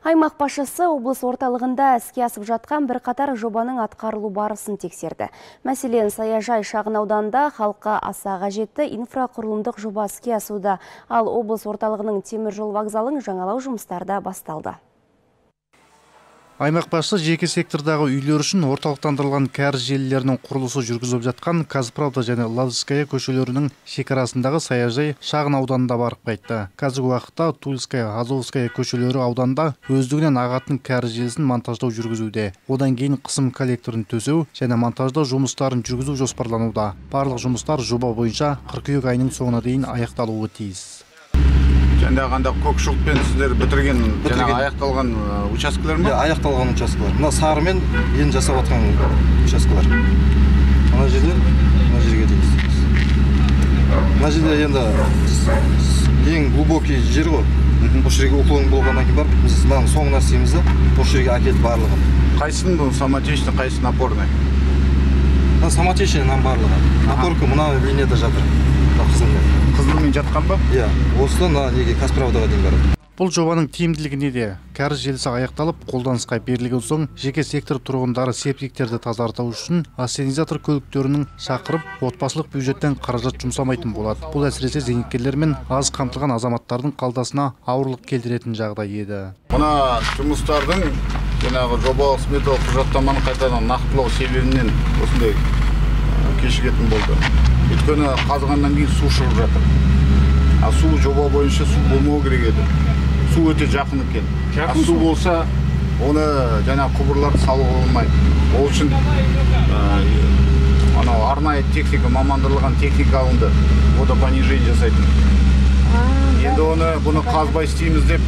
Аймақ басшысы облыс орталығында іске асып жатқан бір қатар жобаның атқарылу барысын тексерді. Мәселен, Саяжай шағын ауданында халыққа аса қажетті инфрақұрылымдық жоба іске асуда, ал облыс орталығының темір жол вокзалын жаңалау жұмыстары да басталды. Аймақ басшысы жеке сектордағы үйлер үшін орталықтандырылған кәріз желілерінің құрылысы жүргізіліп жатқан казправда және ладыская көшелерінің шекарасындағы саяжай шағын ауданында барып қайтты. Қазіргі уақытта тульская азовская көшелері ауданында өздігінен ағатын кәріз желісін монтаждау жүргізуде. Одан кейін қысым коллекторын төсеу және монтаждау жұмыстарын жүргізу жоспарлануда. Барлық жұмыстар жоба бойынша қыркүйек айының соңына дейін аяқталуы тиіс. Анда көкшылықпен сіздер бітірген жаңағы аяқталған учаскелер ма? Аяқталған учаскелер мына сарымен енді жасап жатқан учаскелер мына жерде мына жерге дейін мына жерде енді ең глубокий жер ғой. Осы жерге уклон болғаннан кейін барып біз мынаның соңына істейміз да осы жерге әкеліп барлығын қайсының бұл самотечный қайсысы напорный мына самотечный мынаның барлығы напорка мына линияда жатыр. Қызылмен қызылмен жатқан ба? Иә осыдан мына неге казправдаға дейін барады. Бұл жобаның тиімділігі неде кәріз желісі аяқталып қолданысқа берілген соң жеке сектор тұрғындары септиктерді тазарту үшін ассенизатор көліктерінің шақырып отбасылық бюджеттен қаражат жұмсамайтын болады. Бұл әсіресе зейнеткерлер мен аз қамтылған азаматтардың қалтасына ауырлық келтіретін жағдай еді. Мына жұмыстардың жаңағы жобалық сметалық құжаттаманы қайтадан нақтылау себебінен осындай кешігетін болды. Өйткені қазғаннан кейін су шығып жатыр. А су жоба бойынша су болмау керек еді. Су өте жақын екен. А су болса оны жаңағы құбырларды салуға болмайды. Ол үшін анау арнайы техника мамандырылған техника алынды. Водопонижение жасайтын. Енді оны бұны қазбай істейміз деп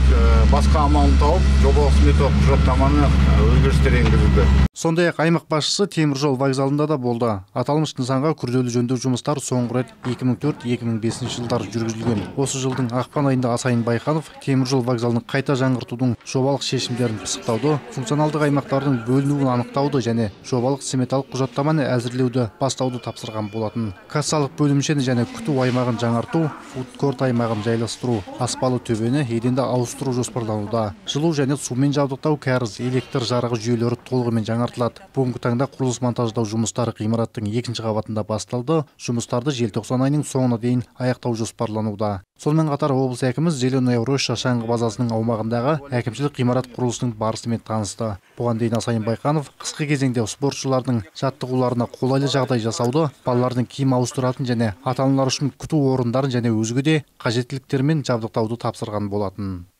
басқа амалын тауып жобалық сметалық құжаттаманы өзгерістер енгізілді. Сондай ақ аймақ басшысы теміржол вокзалында да болды. Аталмыш нысанға күрделі жөндеу жұмыстары соңғы рет 2004-2005 жылдары жүргізілген. Осы жылдың ақпан айында асайын байқанов теміржол вокзалын қайта жаңғыртудың жобалық шешімдерін пысықтауды функционалдық аймақтардың бөлінуін анықтауды және жобалық сметалық құжаттаманы әзірлеуді бастауды тапсырған болатын. Кассалық бөлімшені және күту аймағын жаңарту фудкорт аймағын жайластыру аспалы төбені еденді ауыстыру жоспарлануда. Жылу және сумен жабдықтау кәріз электр жарығы жүйелері толығымен жаңартылады бүгінгі таңда құрылыс монтаждау жұмыстары ғимараттың екінші қабатында басталды. Жұмыстарды желтоқсан айының соңына дейін аяқтау жоспарлануда. Сонымен қатар облыс әкімі зеленая роща шаңғы базасының аумағындағы әкімшілік ғимарат құрылысының барысымен танысты. Бұған дейін асайын байқанов қысқы кезеңде спортшылардың жаттығуларына қолайлы жағдай жасауды балалардың киім ауыстыратын және ата аналар үшін күту орындарын және өзге де қажеттіліктермен жабдықтауды тапсырған болатын.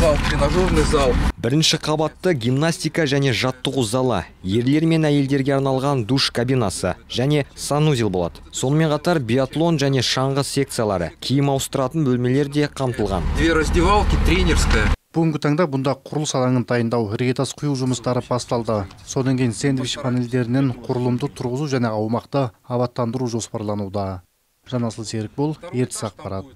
Зал тренажерный зал. Бірінші қабатты гимнастика және жаттығу залы ерлер мен әйелдерге арналған душ кабинасы және санузел болады. Сонымен қатар биатлон және шаңғы секциялары киім ауыстыратын бөлмелер де қамтылған. Две раздевалки тренерская. Бүгінгі таңда бұнда құрылыс алаңын дайындау іргетас құю жұмыстары басталды. Содан кейін сэндвич панельдерінен құрылымды тұрғызу және аумақты абаттандыру жоспарлануда. Жанасыл серікбол ертіс ақпарат.